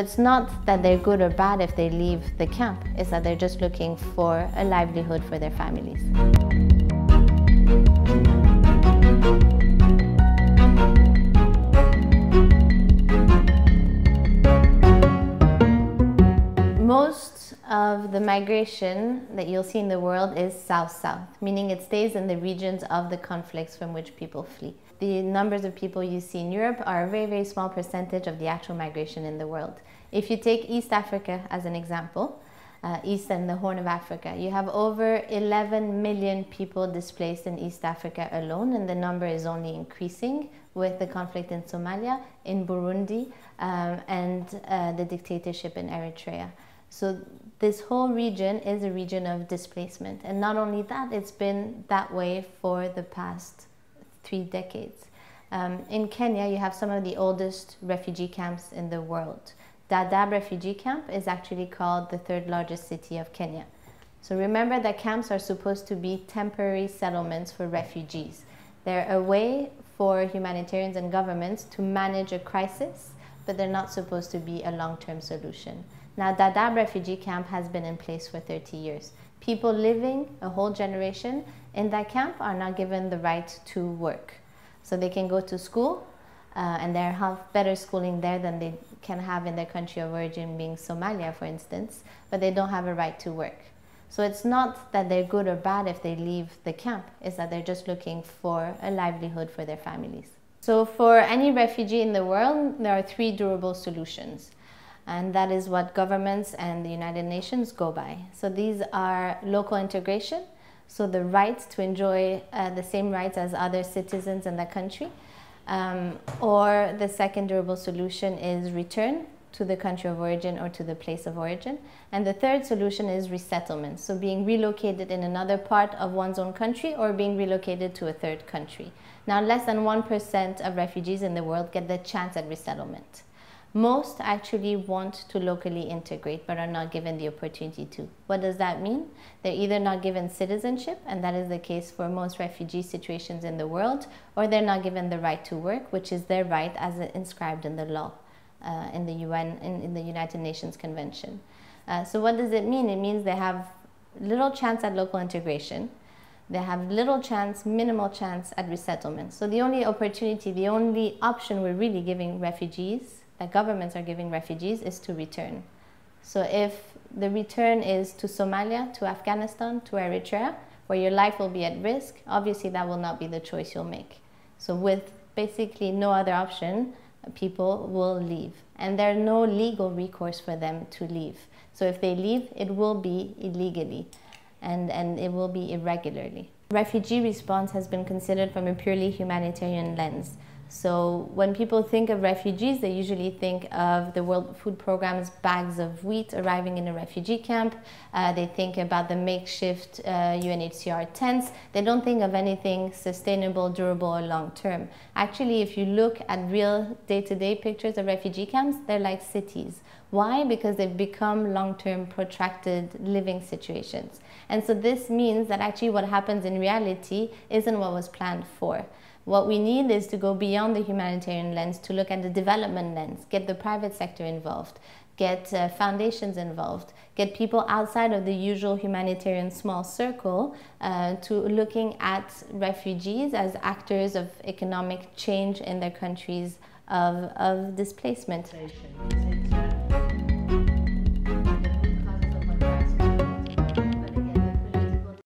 It's not that they're good or bad if they leave the camp, it's that they're just looking for a livelihood for their families. Of the migration that you'll see in the world is south-south, meaning it stays in the regions of the conflicts from which people flee. The numbers of people you see in Europe are a very, very small percentage of the actual migration in the world. If you take East Africa as an example, uh, East and the Horn of Africa, you have over 11 million people displaced in East Africa alone, and the number is only increasing with the conflict in Somalia, in Burundi, um, and uh, the dictatorship in Eritrea. So this whole region is a region of displacement. And not only that, it's been that way for the past three decades. Um, in Kenya, you have some of the oldest refugee camps in the world. Dadaab refugee camp is actually called the third largest city of Kenya. So remember that camps are supposed to be temporary settlements for refugees. They're a way for humanitarians and governments to manage a crisis, but they're not supposed to be a long-term solution. Now, Dadaab refugee camp has been in place for 30 years. People living a whole generation in that camp are not given the right to work. So they can go to school uh, and they have better schooling there than they can have in their country of origin, being Somalia, for instance, but they don't have a right to work. So it's not that they're good or bad if they leave the camp, it's that they're just looking for a livelihood for their families. So for any refugee in the world, there are three durable solutions and that is what governments and the United Nations go by. So these are local integration, so the right to enjoy uh, the same rights as other citizens in the country, um, or the second durable solution is return to the country of origin or to the place of origin. And the third solution is resettlement, so being relocated in another part of one's own country or being relocated to a third country. Now, less than 1% of refugees in the world get the chance at resettlement. Most actually want to locally integrate but are not given the opportunity to. What does that mean? They're either not given citizenship, and that is the case for most refugee situations in the world, or they're not given the right to work, which is their right as inscribed in the law uh, in the UN, in, in, the United Nations Convention. Uh, so what does it mean? It means they have little chance at local integration. They have little chance, minimal chance at resettlement. So the only opportunity, the only option we're really giving refugees that governments are giving refugees is to return. So if the return is to Somalia, to Afghanistan, to Eritrea, where your life will be at risk, obviously that will not be the choice you'll make. So with basically no other option, people will leave. And there's no legal recourse for them to leave. So if they leave, it will be illegally and, and it will be irregularly. Refugee response has been considered from a purely humanitarian lens. So when people think of refugees, they usually think of the World Food Programme's bags of wheat arriving in a refugee camp. Uh, they think about the makeshift uh, UNHCR tents. They don't think of anything sustainable, durable, or long term. Actually, if you look at real day-to-day -day pictures of refugee camps, they're like cities. Why? Because they've become long-term protracted living situations. And so this means that actually what happens in reality isn't what was planned for. What we need is to go beyond the humanitarian lens to look at the development lens, get the private sector involved, get uh, foundations involved, get people outside of the usual humanitarian small circle uh, to looking at refugees as actors of economic change in their countries of, of displacement.